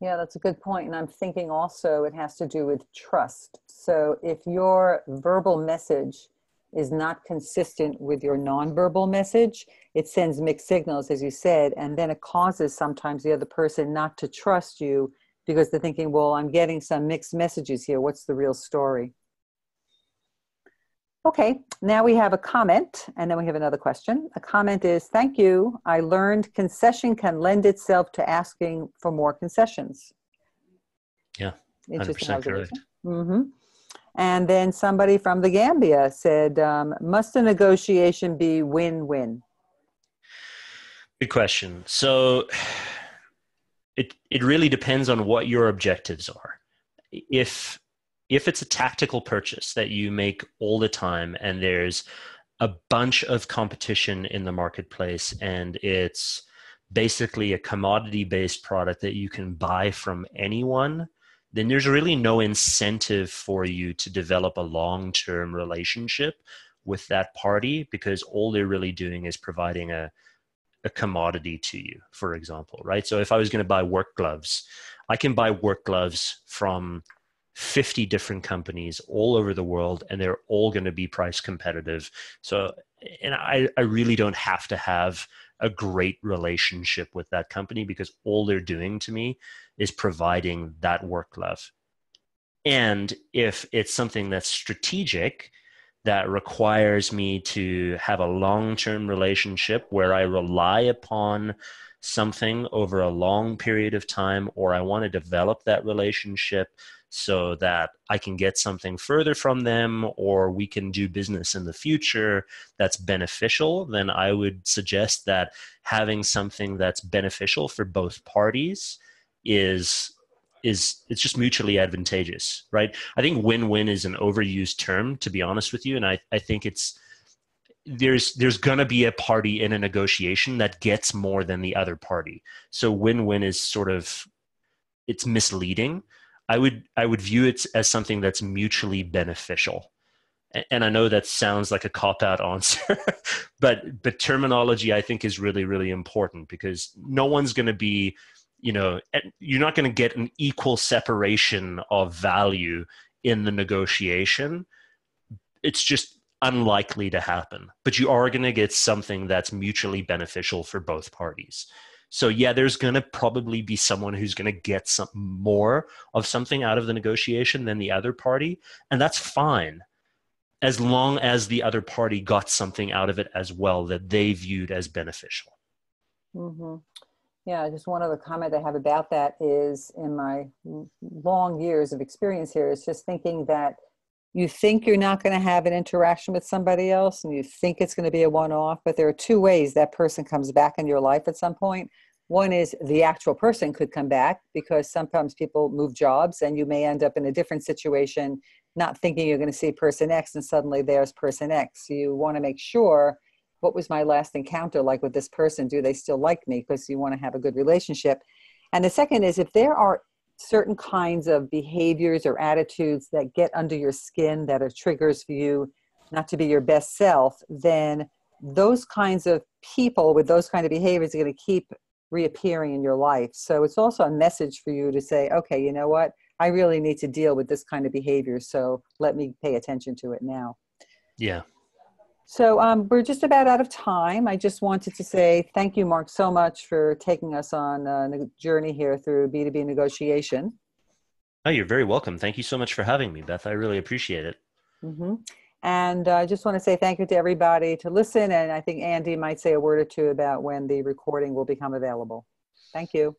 yeah that's a good point and i'm thinking also it has to do with trust so if your verbal message is not consistent with your nonverbal message, it sends mixed signals, as you said, and then it causes sometimes the other person not to trust you because they're thinking, well, I'm getting some mixed messages here. What's the real story? Okay, now we have a comment, and then we have another question. A comment is Thank you. I learned concession can lend itself to asking for more concessions. Yeah, 100% correct. Mm-hmm. And then somebody from the Gambia said, um, must a negotiation be win win? Good question. So it, it really depends on what your objectives are. If, if it's a tactical purchase that you make all the time and there's a bunch of competition in the marketplace and it's basically a commodity based product that you can buy from anyone, then there's really no incentive for you to develop a long term relationship with that party because all they're really doing is providing a, a commodity to you, for example, right? So if I was going to buy work gloves, I can buy work gloves from 50 different companies all over the world and they're all going to be price competitive. So and I, I really don't have to have a great relationship with that company because all they're doing to me is providing that work glove and if it's something that's strategic that requires me to have a long-term relationship where i rely upon something over a long period of time or i want to develop that relationship so that I can get something further from them or we can do business in the future that's beneficial, then I would suggest that having something that's beneficial for both parties is is it's just mutually advantageous, right? I think win-win is an overused term, to be honest with you, and I, I think it's there's there's going to be a party in a negotiation that gets more than the other party. So win-win is sort of it's misleading I would I would view it as something that's mutually beneficial. And I know that sounds like a cop out answer, but but terminology I think is really really important because no one's going to be, you know, you're not going to get an equal separation of value in the negotiation. It's just unlikely to happen, but you are going to get something that's mutually beneficial for both parties. So yeah, there's going to probably be someone who's going to get some more of something out of the negotiation than the other party, and that's fine as long as the other party got something out of it as well that they viewed as beneficial. Mm-hmm. Yeah, just one other comment I have about that is in my long years of experience here is just thinking that you think you're not going to have an interaction with somebody else and you think it's going to be a one off, but there are two ways that person comes back in your life at some point. One is the actual person could come back because sometimes people move jobs and you may end up in a different situation, not thinking you're going to see person X and suddenly there's person X. You want to make sure what was my last encounter like with this person? Do they still like me? Because you want to have a good relationship. And the second is if there are certain kinds of behaviors or attitudes that get under your skin that are triggers for you not to be your best self, then those kinds of people with those kind of behaviors are going to keep reappearing in your life. So it's also a message for you to say, okay, you know what? I really need to deal with this kind of behavior. So let me pay attention to it now. Yeah. So um, we're just about out of time. I just wanted to say thank you, Mark, so much for taking us on a journey here through B2B negotiation. Oh, you're very welcome. Thank you so much for having me, Beth. I really appreciate it. Mm-hmm. And uh, I just want to say thank you to everybody to listen. And I think Andy might say a word or two about when the recording will become available. Thank you.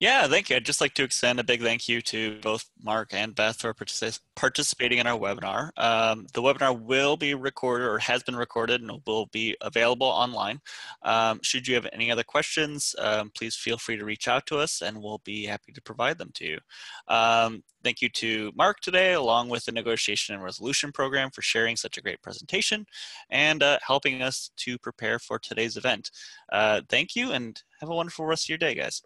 Yeah, thank you. I'd just like to extend a big thank you to both Mark and Beth for particip- participating in our webinar. Um, the webinar will be recorded or has been recorded and will be available online. Um, should you have any other questions, um, please feel free to reach out to us and we'll be happy to provide them to you. Um, thank you to Mark today, along with the Negotiation and Resolution Program for sharing such a great presentation and uh, helping us to prepare for today's event. Uh, thank you and have a wonderful rest of your day, guys.